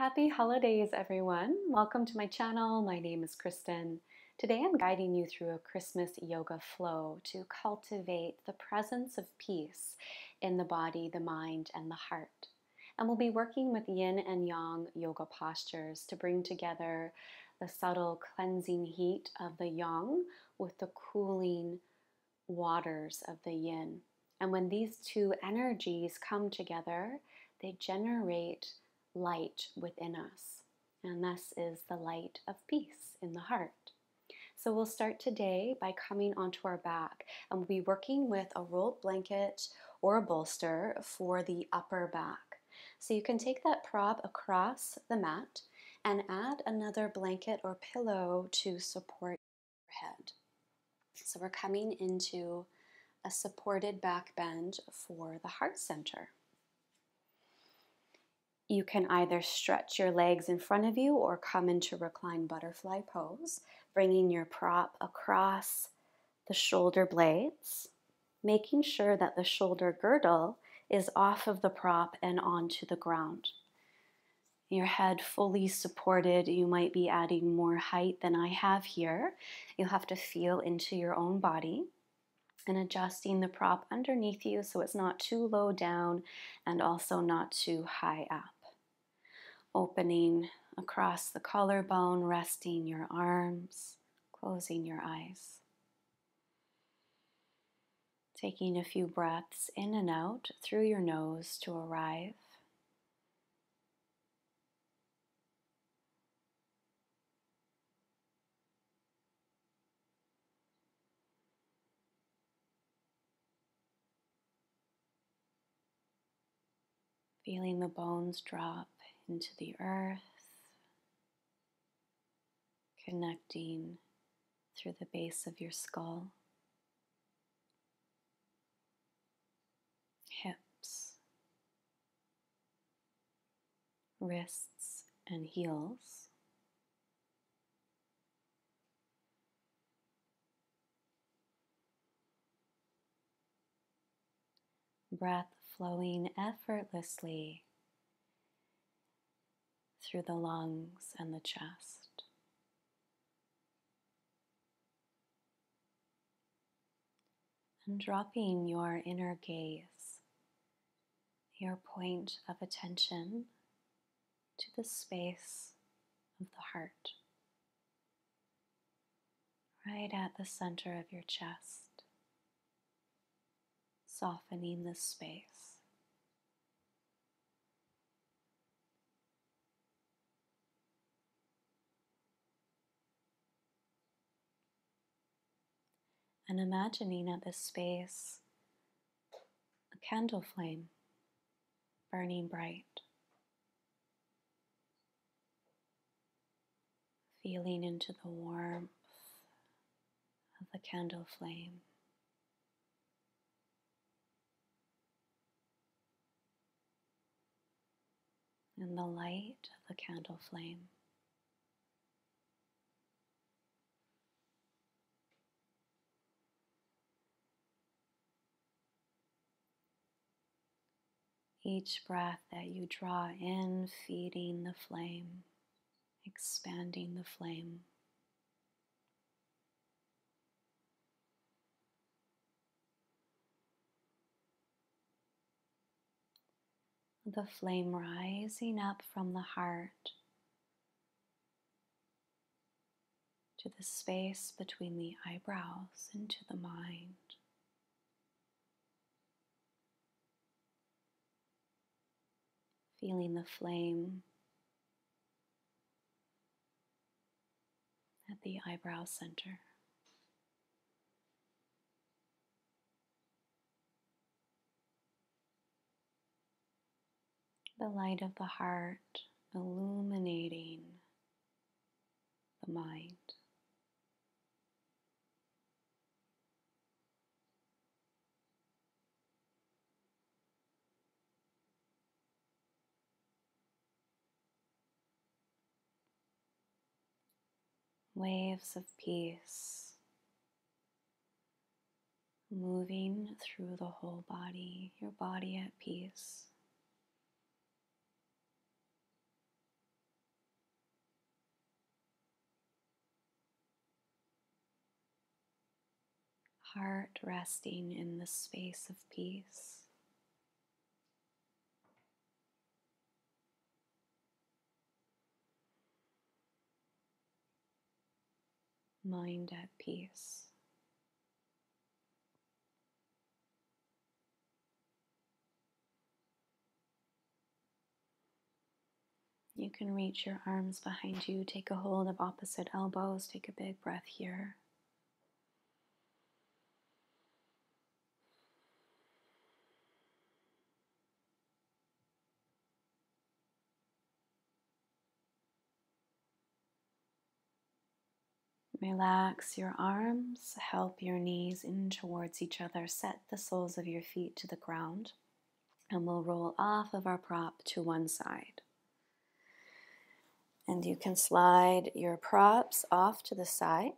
Happy holidays, everyone. Welcome to my channel. My name is Kristen. Today I'm guiding you through a Christmas yoga flow to cultivate the presence of peace in the body, the mind, and the heart. And we'll be working with yin and yang yoga postures to bring together the subtle cleansing heat of the yang with the cooling waters of the yin. And when these two energies come together, they generate light within us. And this is the light of peace in the heart. So we'll start today by coming onto our back and we'll be working with a rolled blanket or a bolster for the upper back. So you can take that prop across the mat and add another blanket or pillow to support your head. So we're coming into a supported back bend for the heart center. You can either stretch your legs in front of you or come into reclined butterfly pose, bringing your prop across the shoulder blades, making sure that the shoulder girdle is off of the prop and onto the ground. Your head fully supported, you might be adding more height than I have here. You'll have to feel into your own body and adjusting the prop underneath you so it's not too low down and also not too high up opening across the collarbone, resting your arms, closing your eyes. Taking a few breaths in and out through your nose to arrive. Feeling the bones drop into the earth, connecting through the base of your skull, hips, wrists, and heels. Breath flowing effortlessly through the lungs and the chest. And dropping your inner gaze, your point of attention to the space of the heart, right at the center of your chest, softening the space. And imagining at this space a candle flame burning bright. Feeling into the warmth of the candle flame. And the light of the candle flame. Each breath that you draw in, feeding the flame, expanding the flame. The flame rising up from the heart to the space between the eyebrows into the mind. Feeling the flame at the eyebrow center. The light of the heart illuminating the mind. waves of peace moving through the whole body, your body at peace. Heart resting in the space of peace. Mind at peace. You can reach your arms behind you, take a hold of opposite elbows, take a big breath here. Relax your arms, help your knees in towards each other, set the soles of your feet to the ground, and we'll roll off of our prop to one side. And you can slide your props off to the side,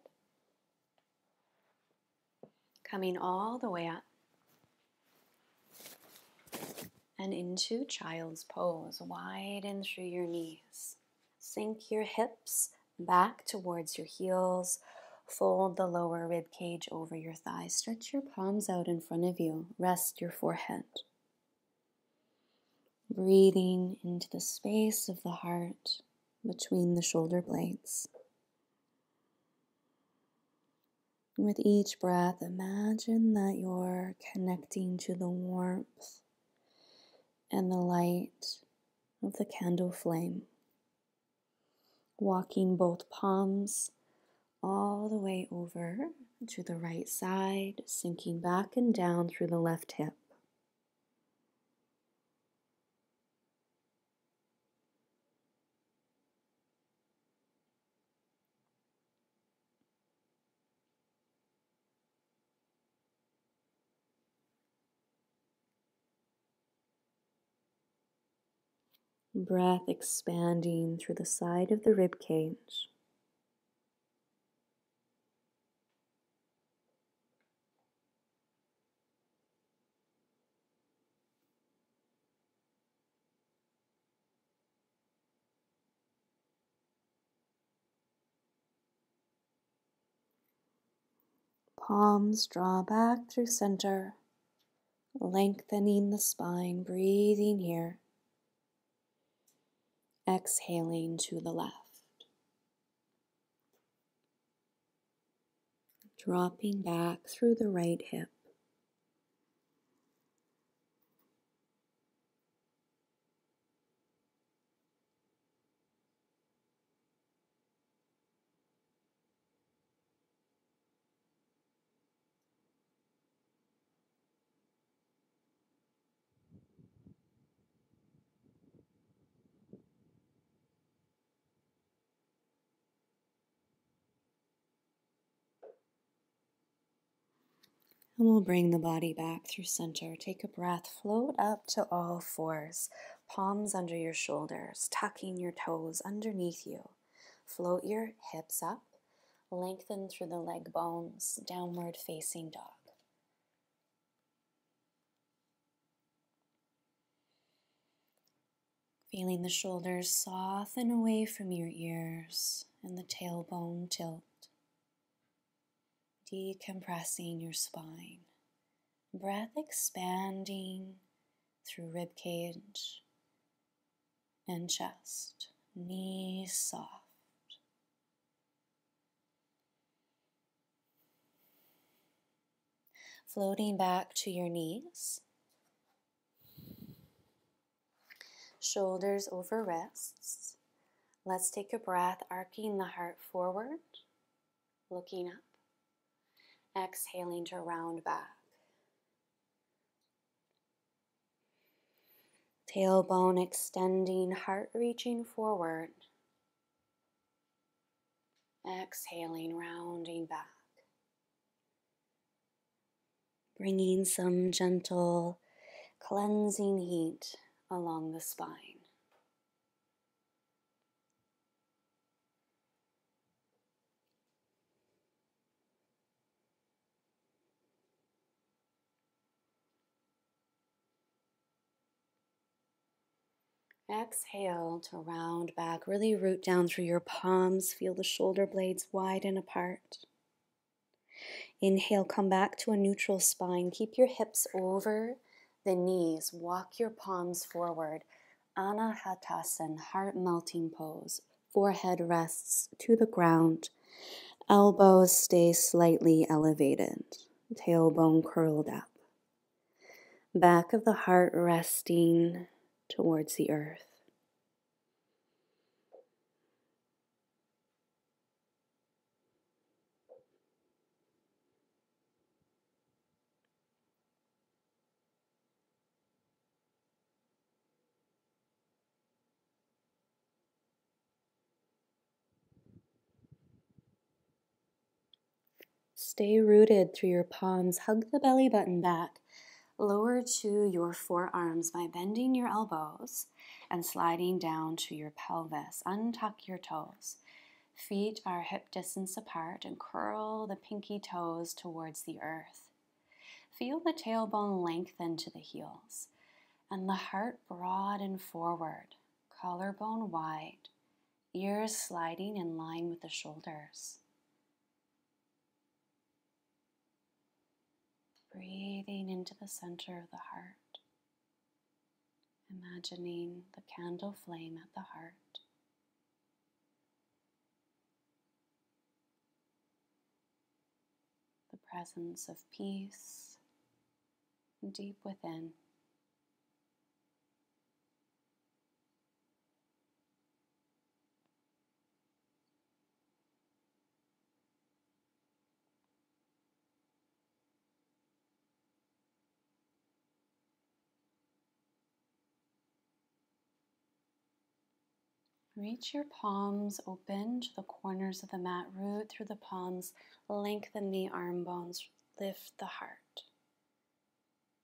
coming all the way up and into child's pose. Widen through your knees. Sink your hips back towards your heels. Fold the lower rib cage over your thighs. Stretch your palms out in front of you. Rest your forehead. Breathing into the space of the heart between the shoulder blades. With each breath, imagine that you're connecting to the warmth and the light of the candle flame. Walking both palms all the way over to the right side, sinking back and down through the left hip. Breath expanding through the side of the rib cage. Palms draw back through center, lengthening the spine, breathing here exhaling to the left. Dropping back through the right hip. And we'll bring the body back through center. Take a breath, float up to all fours, palms under your shoulders, tucking your toes underneath you. Float your hips up, lengthen through the leg bones, downward facing dog. Feeling the shoulders soften away from your ears and the tailbone tilt decompressing your spine. Breath expanding through rib cage and chest, knees soft. Floating back to your knees, shoulders over wrists. Let's take a breath, arcing the heart forward, looking up. Exhaling to round back. Tailbone extending, heart reaching forward. Exhaling, rounding back. Bringing some gentle cleansing heat along the spine. Exhale to round back. Really root down through your palms. Feel the shoulder blades widen apart. Inhale, come back to a neutral spine. Keep your hips over the knees. Walk your palms forward. Anahatasana, heart melting pose. Forehead rests to the ground. Elbows stay slightly elevated. Tailbone curled up. Back of the heart resting towards the earth. Stay rooted through your palms. Hug the belly button back. Lower to your forearms by bending your elbows and sliding down to your pelvis. Untuck your toes. Feet are hip distance apart and curl the pinky toes towards the earth. Feel the tailbone lengthen to the heels and the heart broad and forward, collarbone wide, ears sliding in line with the shoulders. Breathing into the center of the heart, imagining the candle flame at the heart. The presence of peace deep within. Reach your palms open to the corners of the mat. Root through the palms. Lengthen the arm bones. Lift the heart.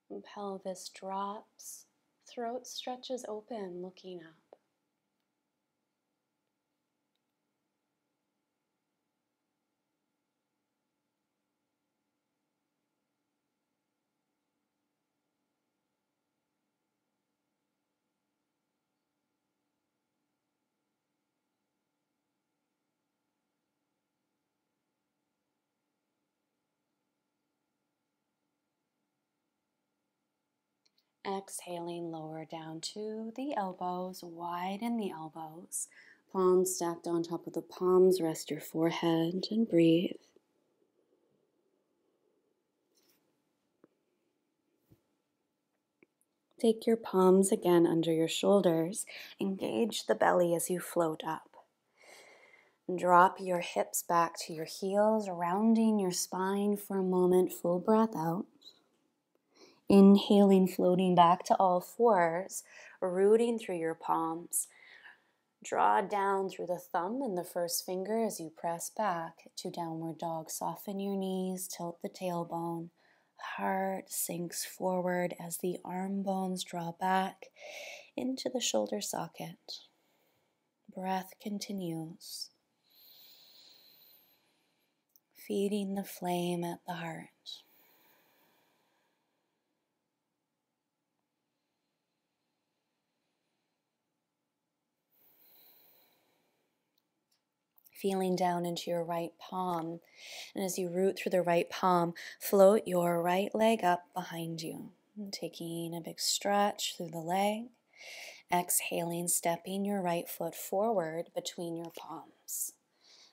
And pelvis drops. Throat stretches open, looking up. Exhaling, lower down to the elbows, widen the elbows. Palms stacked on top of the palms. Rest your forehead and breathe. Take your palms again under your shoulders. Engage the belly as you float up. Drop your hips back to your heels, rounding your spine for a moment. Full breath out. Inhaling, floating back to all fours, rooting through your palms. Draw down through the thumb and the first finger as you press back to downward dog. Soften your knees, tilt the tailbone. Heart sinks forward as the arm bones draw back into the shoulder socket. Breath continues, feeding the flame at the heart. Feeling down into your right palm. And as you root through the right palm, float your right leg up behind you. Taking a big stretch through the leg. Exhaling, stepping your right foot forward between your palms.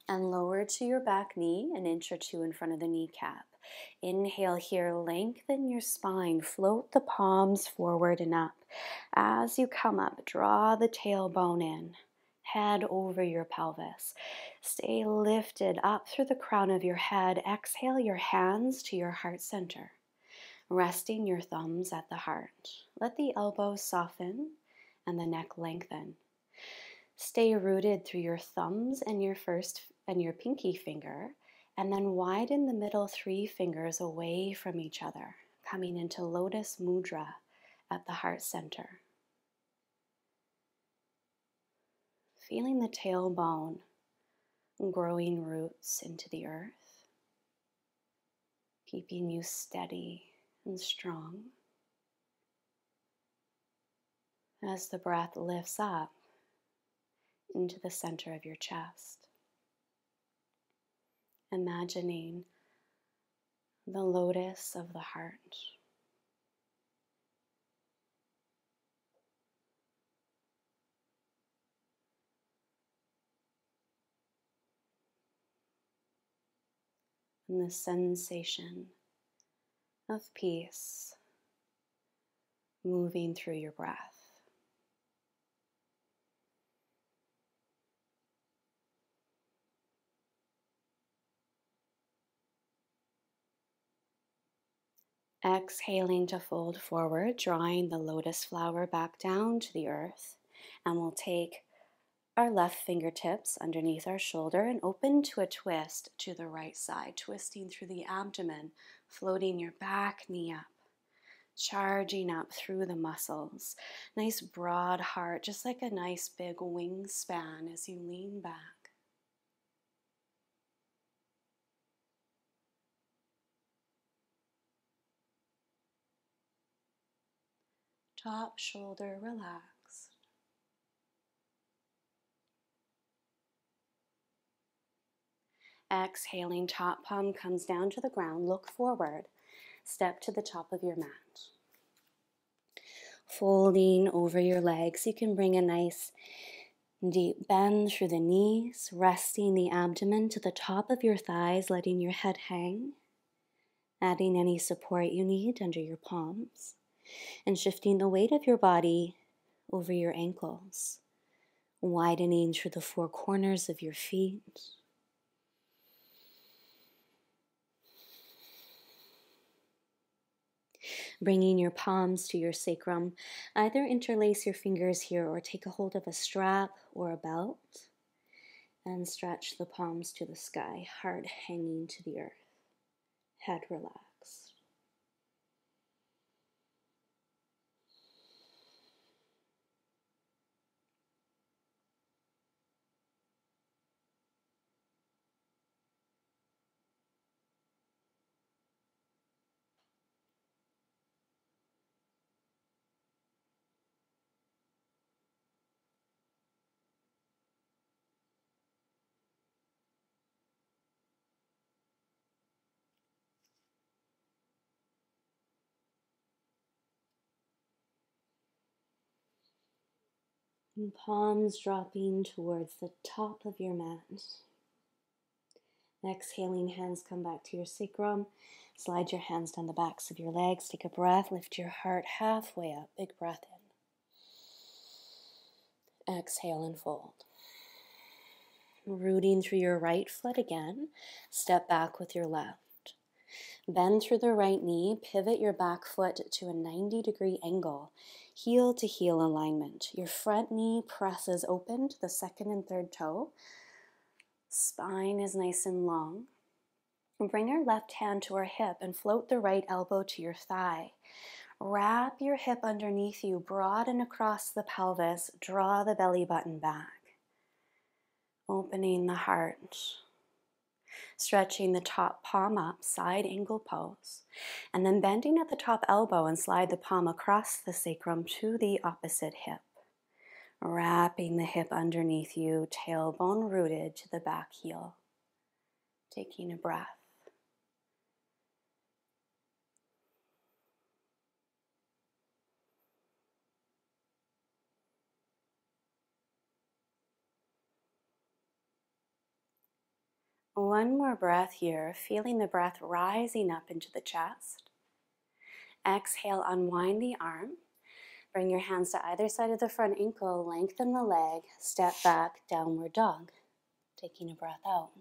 And lower to your back knee, an inch or two in front of the kneecap. Inhale here, lengthen your spine, float the palms forward and up. As you come up, draw the tailbone in head over your pelvis. Stay lifted up through the crown of your head. Exhale your hands to your heart center, resting your thumbs at the heart. Let the elbows soften and the neck lengthen. Stay rooted through your thumbs and your first and your pinky finger, and then widen the middle three fingers away from each other, coming into Lotus Mudra at the heart center. feeling the tailbone growing roots into the earth, keeping you steady and strong. As the breath lifts up into the center of your chest, imagining the lotus of the heart. And the sensation of peace moving through your breath. Exhaling to fold forward, drawing the lotus flower back down to the earth. And we'll take our left fingertips underneath our shoulder and open to a twist to the right side, twisting through the abdomen, floating your back knee up, charging up through the muscles. Nice broad heart, just like a nice big wingspan as you lean back. top shoulder relaxed. Exhaling, top palm comes down to the ground. Look forward. Step to the top of your mat. Folding over your legs, you can bring a nice deep bend through the knees, resting the abdomen to the top of your thighs, letting your head hang, adding any support you need under your palms and shifting the weight of your body over your ankles, widening through the four corners of your feet. Bringing your palms to your sacrum, either interlace your fingers here or take a hold of a strap or a belt and stretch the palms to the sky, heart hanging to the earth, head relaxed. And palms dropping towards the top of your mat. Exhaling, hands come back to your sacrum. Slide your hands down the backs of your legs. Take a breath. Lift your heart halfway up. Big breath in. Exhale and fold. Rooting through your right foot again. Step back with your left. Bend through the right knee, pivot your back foot to a 90 degree angle, heel to heel alignment. Your front knee presses open to the second and third toe. Spine is nice and long. Bring your left hand to our hip and float the right elbow to your thigh. Wrap your hip underneath you, broaden across the pelvis, draw the belly button back. Opening the heart stretching the top palm up, side angle pose, and then bending at the top elbow and slide the palm across the sacrum to the opposite hip. Wrapping the hip underneath you, tailbone rooted to the back heel. Taking a breath. One more breath here, feeling the breath rising up into the chest. Exhale, unwind the arm. Bring your hands to either side of the front ankle, lengthen the leg, step back, downward dog. Taking a breath out.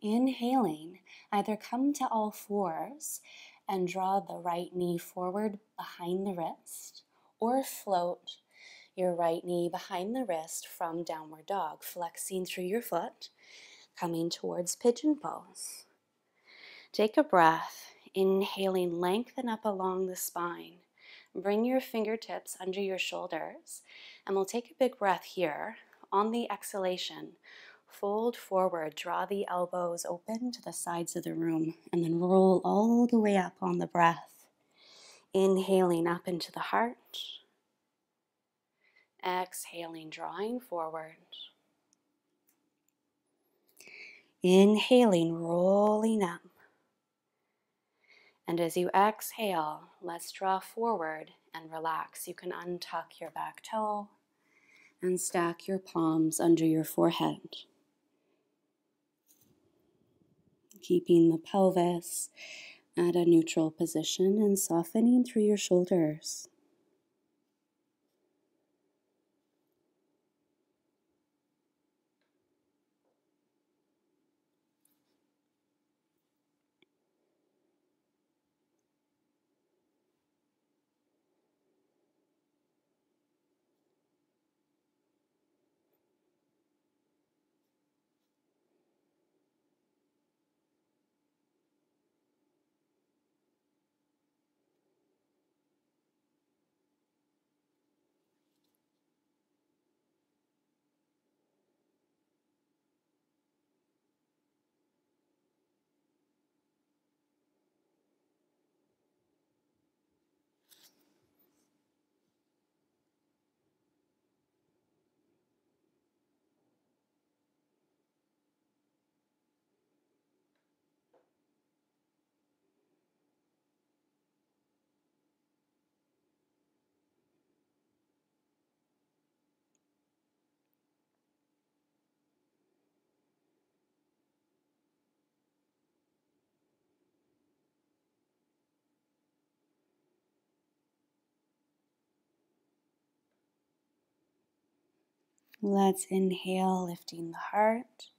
Inhaling, either come to all fours and draw the right knee forward behind the wrist, or float your right knee behind the wrist from downward dog, flexing through your foot, coming towards pigeon pose. Take a breath, inhaling, lengthen up along the spine. Bring your fingertips under your shoulders, and we'll take a big breath here. On the exhalation, fold forward, draw the elbows open to the sides of the room, and then roll all the way up on the breath. Inhaling up into the heart Exhaling, drawing forward. Inhaling, rolling up. And as you exhale, let's draw forward and relax. You can untuck your back toe and stack your palms under your forehead. Keeping the pelvis at a neutral position and softening through your shoulders. Let's inhale, lifting the heart.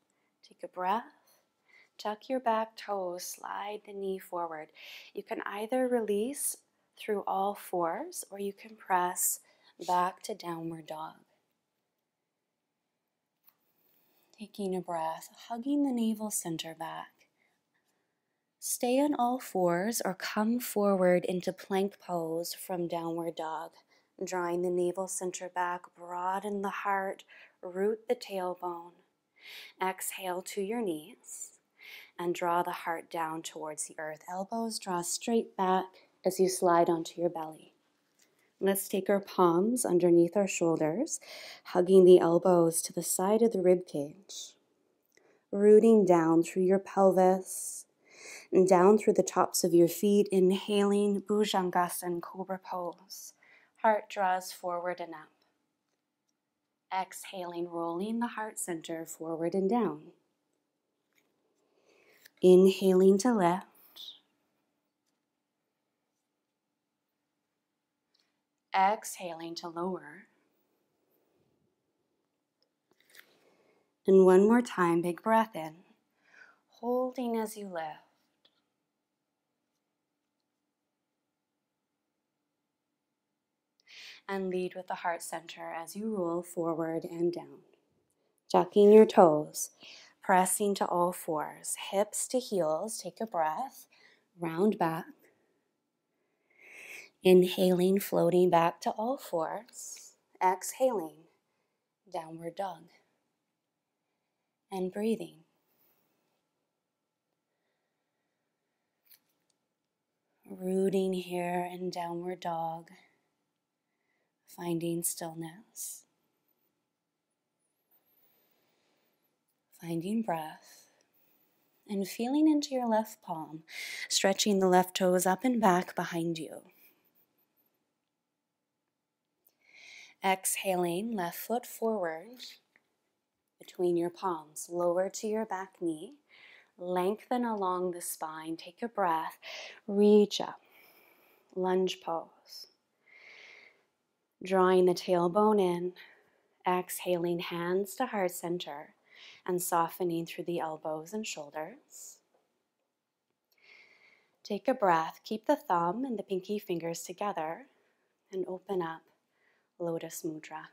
Take a breath. Tuck your back toes, slide the knee forward. You can either release through all fours or you can press back to downward dog. Taking a breath, hugging the navel center back. Stay on all fours or come forward into plank pose from downward dog drawing the navel center back, broaden the heart, root the tailbone. Exhale to your knees and draw the heart down towards the earth. Elbows draw straight back as you slide onto your belly. Let's take our palms underneath our shoulders, hugging the elbows to the side of the rib cage. Rooting down through your pelvis and down through the tops of your feet, inhaling Bhujangasana Cobra Pose. Heart draws forward and up. Exhaling, rolling the heart center forward and down. Inhaling to lift. Exhaling to lower. And one more time, big breath in, holding as you lift. And lead with the heart center as you roll forward and down. Tucking your toes, pressing to all fours, hips to heels. Take a breath, round back. Inhaling, floating back to all fours. Exhaling, downward dog. And breathing. Rooting here in downward dog finding stillness, finding breath, and feeling into your left palm, stretching the left toes up and back behind you. Exhaling, left foot forward between your palms, lower to your back knee. Lengthen along the spine. Take a breath. Reach up. Lunge pose drawing the tailbone in, exhaling hands to heart center, and softening through the elbows and shoulders. Take a breath, keep the thumb and the pinky fingers together, and open up Lotus Mudra.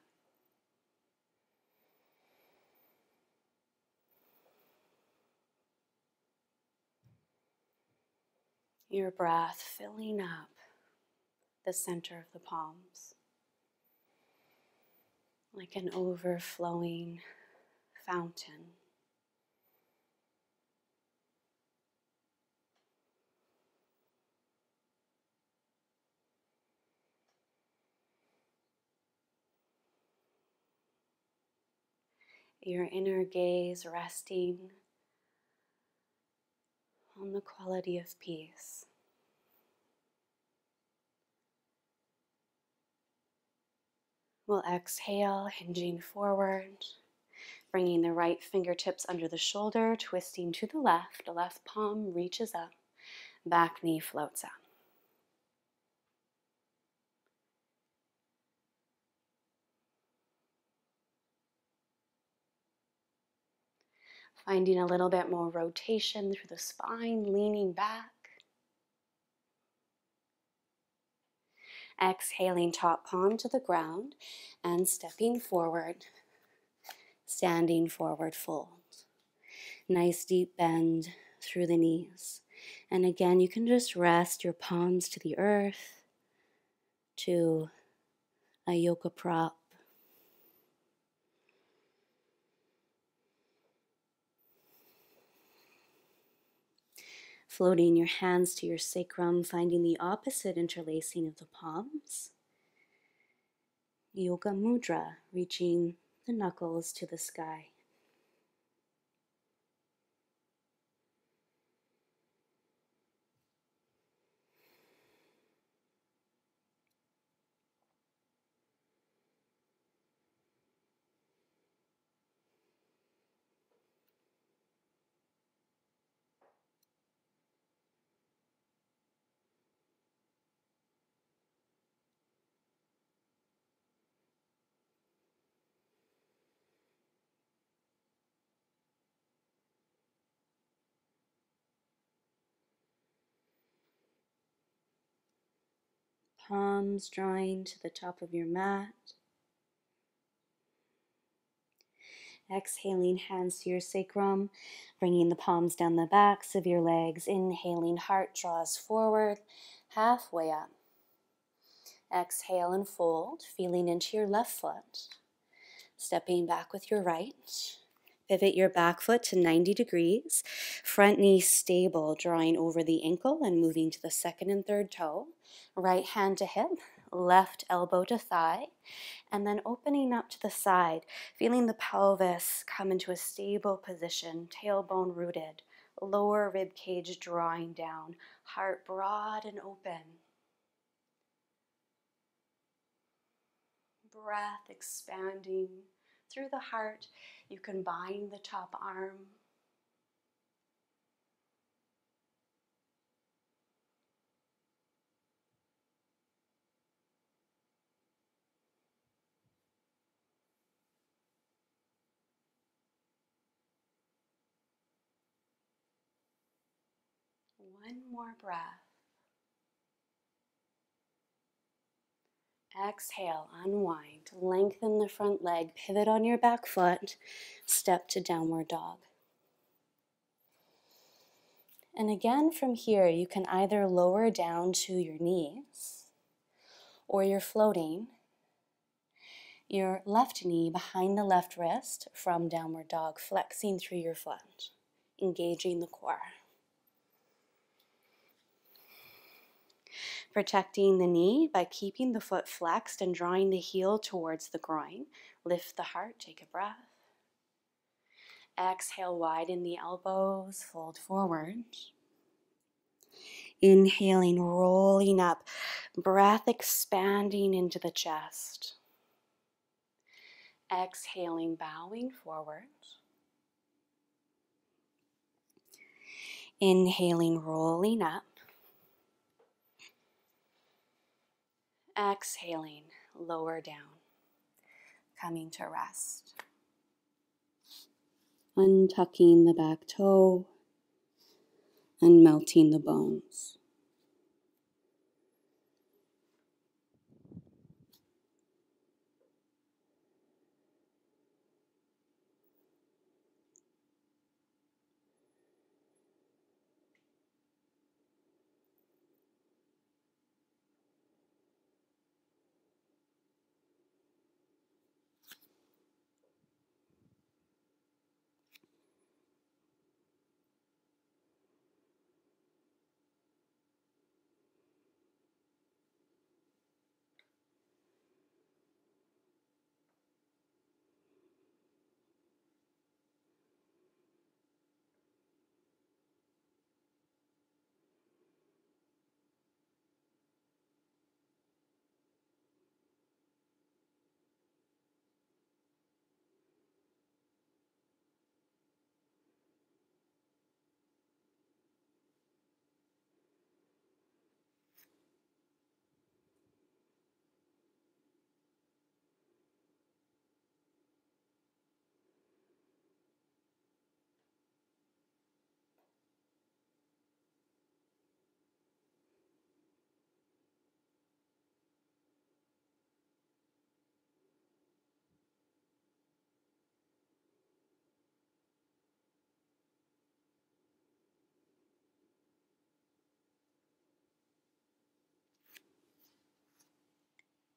Your breath filling up the center of the palms like an overflowing fountain. Your inner gaze resting on the quality of peace. We'll exhale, hinging forward, bringing the right fingertips under the shoulder, twisting to the left. The left palm reaches up, back knee floats up. Finding a little bit more rotation through the spine, leaning back. Exhaling top palm to the ground and stepping forward, standing forward fold. Nice deep bend through the knees. And again, you can just rest your palms to the earth, to a yoga prop. Floating your hands to your sacrum, finding the opposite interlacing of the palms. Yoga Mudra, reaching the knuckles to the sky. Palms drawing to the top of your mat. Exhaling, hands to your sacrum, bringing the palms down the backs of your legs. Inhaling, heart draws forward, halfway up. Exhale and fold, feeling into your left foot. Stepping back with your right. Pivot your back foot to 90 degrees. Front knee stable, drawing over the ankle and moving to the second and third toe. Right hand to hip, left elbow to thigh, and then opening up to the side, feeling the pelvis come into a stable position, tailbone rooted, lower rib cage drawing down, heart broad and open. Breath expanding through the heart you can bind the top arm. One more breath. Exhale, unwind, lengthen the front leg, pivot on your back foot, step to downward dog. And again, from here, you can either lower down to your knees or you're floating your left knee behind the left wrist from downward dog, flexing through your foot, engaging the core. Protecting the knee by keeping the foot flexed and drawing the heel towards the groin. Lift the heart, take a breath. Exhale, widen the elbows, fold forward. Inhaling, rolling up, breath expanding into the chest. Exhaling, bowing forward. Inhaling, rolling up. Exhaling, lower down, coming to rest. Untucking the back toe and melting the bones.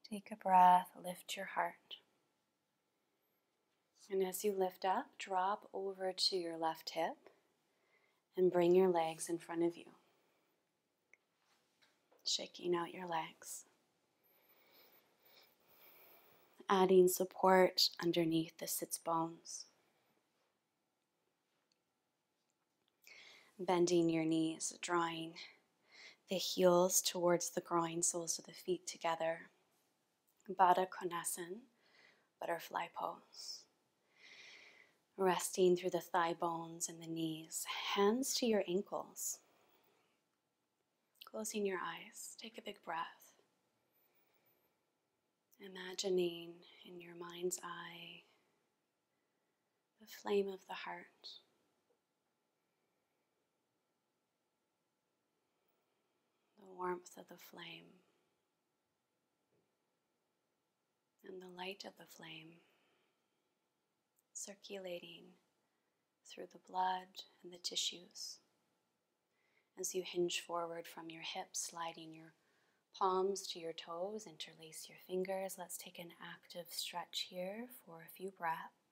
Take a breath, lift your heart. And as you lift up, drop over to your left hip and bring your legs in front of you. Shaking out your legs. Adding support underneath the sits bones. Bending your knees, drawing the heels towards the groin, soles of the feet together. Baddha Konasana, butterfly pose. Resting through the thigh bones and the knees, hands to your ankles. Closing your eyes, take a big breath. Imagining in your mind's eye the flame of the heart. The warmth of the flame the light of the flame circulating through the blood and the tissues. As you hinge forward from your hips, sliding your palms to your toes, interlace your fingers. Let's take an active stretch here for a few breaths.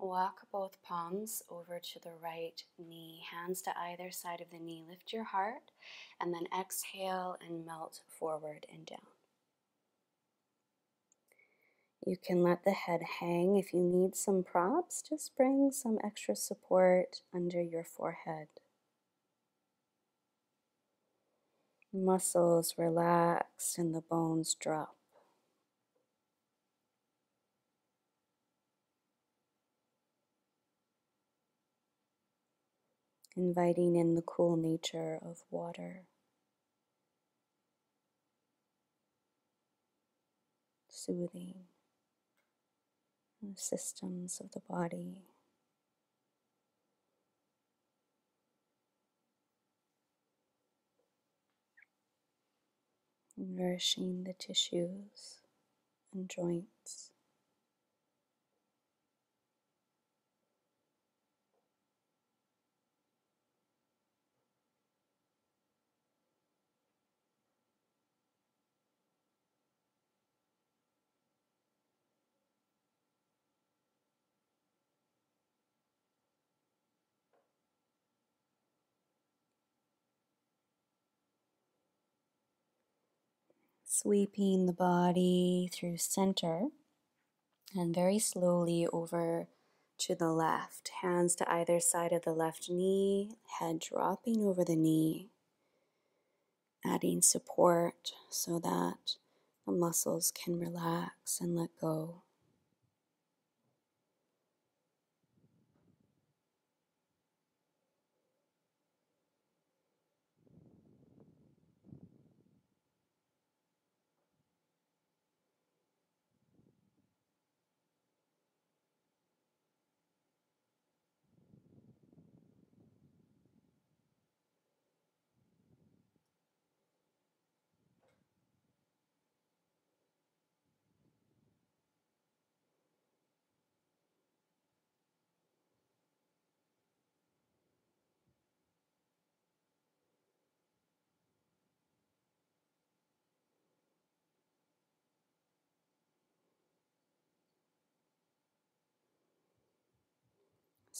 Walk both palms over to the right knee, hands to either side of the knee. Lift your heart and then exhale and melt forward and down. You can let the head hang. If you need some props, just bring some extra support under your forehead. Muscles relax and the bones drop. Inviting in the cool nature of water. Soothing the systems of the body. Nourishing the tissues and joints. Sweeping the body through center and very slowly over to the left. Hands to either side of the left knee, head dropping over the knee, adding support so that the muscles can relax and let go.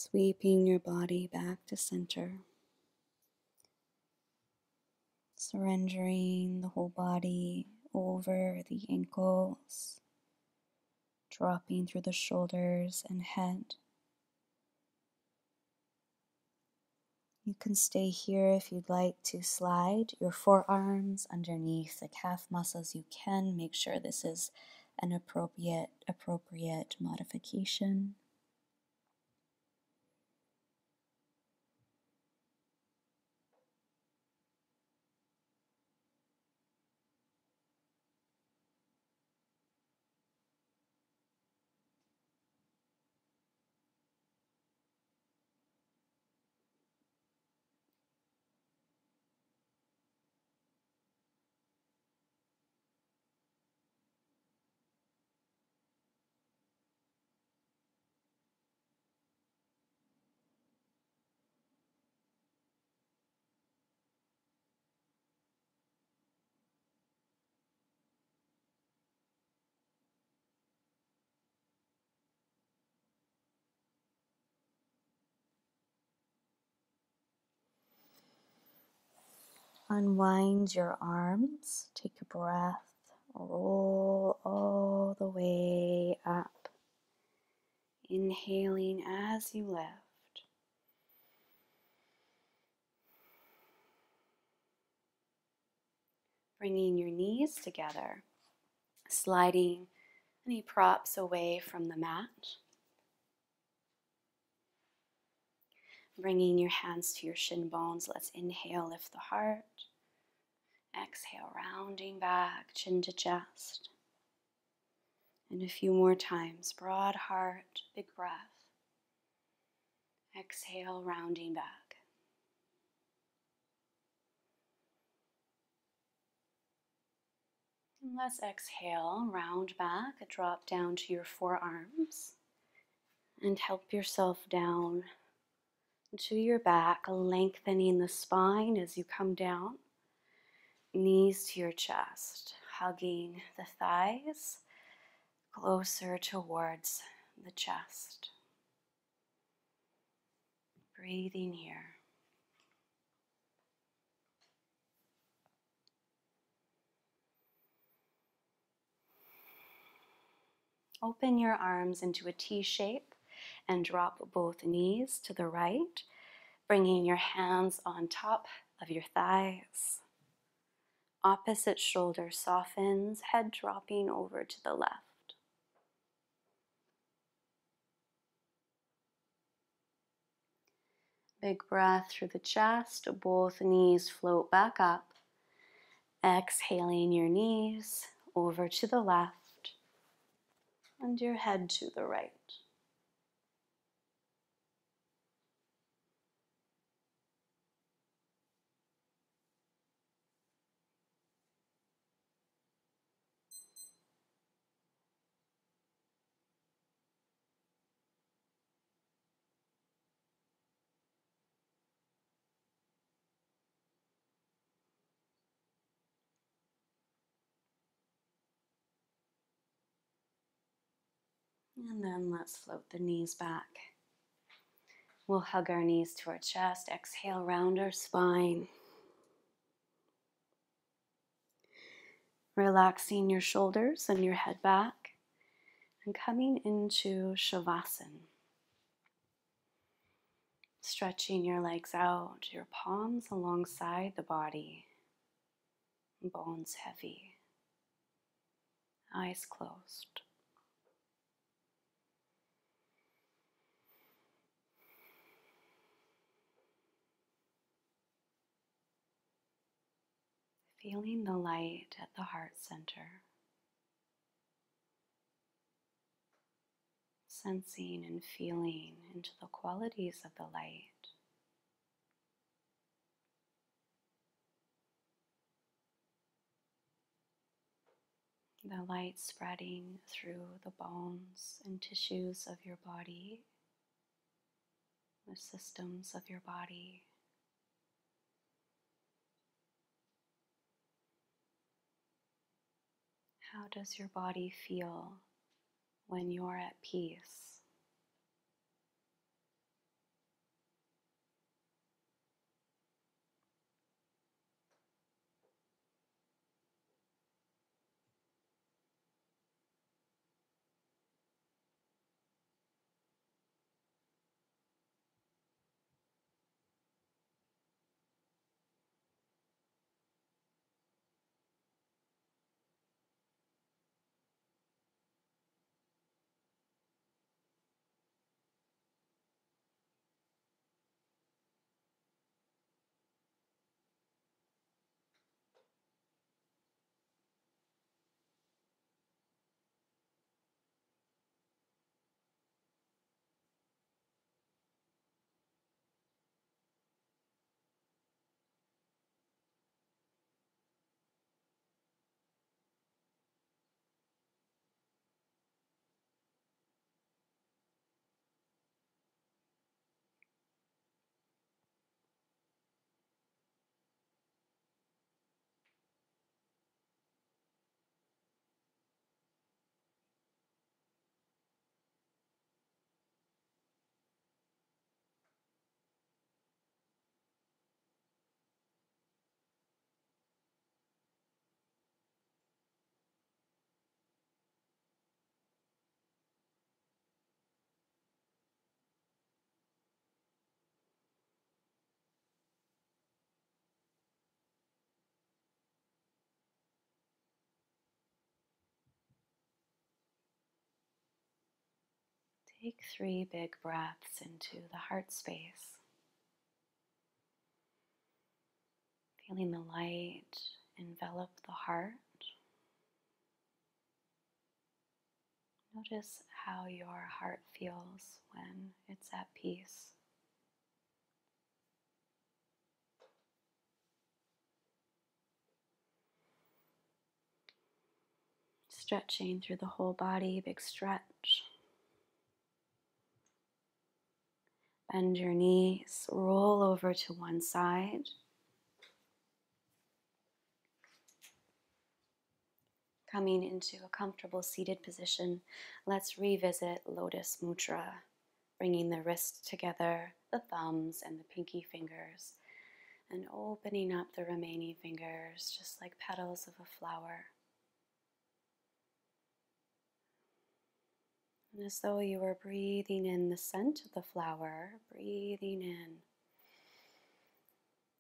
Sweeping your body back to center. Surrendering the whole body over the ankles, dropping through the shoulders and head. You can stay here if you'd like to slide your forearms underneath the calf muscles. You can make sure this is an appropriate appropriate modification. Unwind your arms. Take a breath. Roll all the way up. Inhaling as you lift. Bringing your knees together, sliding any props away from the mat. Bringing your hands to your shin bones, let's inhale, lift the heart. Exhale, rounding back, chin to chest. And a few more times, broad heart, big breath. Exhale, rounding back. Let's exhale, round back, drop down to your forearms, and help yourself down to your back, lengthening the spine as you come down. Knees to your chest, hugging the thighs closer towards the chest. Breathing here. Open your arms into a T shape and drop both knees to the right, bringing your hands on top of your thighs. Opposite shoulder softens, head dropping over to the left. Big breath through the chest, both knees float back up. Exhaling your knees over to the left and your head to the right. And then let's float the knees back. We'll hug our knees to our chest. Exhale, round our spine. Relaxing your shoulders and your head back. And coming into Shavasana. Stretching your legs out, your palms alongside the body, bones heavy, eyes closed. Feeling the light at the heart center, sensing and feeling into the qualities of the light. The light spreading through the bones and tissues of your body, the systems of your body. How does your body feel when you're at peace? Take three big breaths into the heart space. Feeling the light envelop the heart. Notice how your heart feels when it's at peace. Stretching through the whole body, big stretch. Bend your knees, roll over to one side. Coming into a comfortable seated position, let's revisit Lotus Mudra, bringing the wrists together, the thumbs and the pinky fingers, and opening up the remaining fingers just like petals of a flower. And as though you were breathing in the scent of the flower, breathing in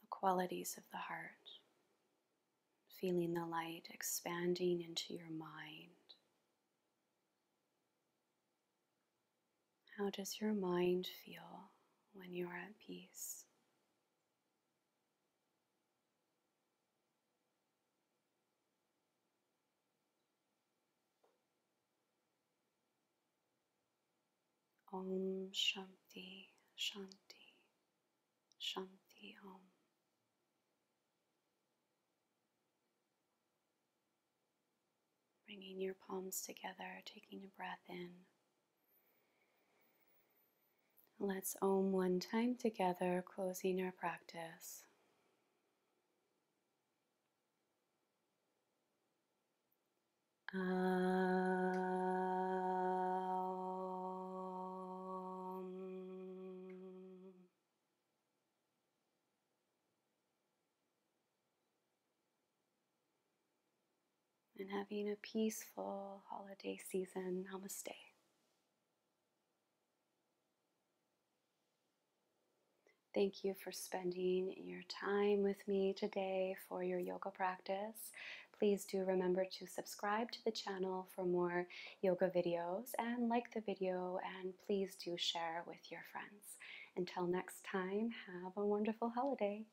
the qualities of the heart, feeling the light expanding into your mind. How does your mind feel when you're at peace? Om Shanti, Shanti, Shanti Om. Bringing your palms together, taking a breath in. Let's Om one time together, closing our practice. Ah. And having a peaceful holiday season. Namaste. Thank you for spending your time with me today for your yoga practice. Please do remember to subscribe to the channel for more yoga videos and like the video and please do share with your friends. Until next time, have a wonderful holiday.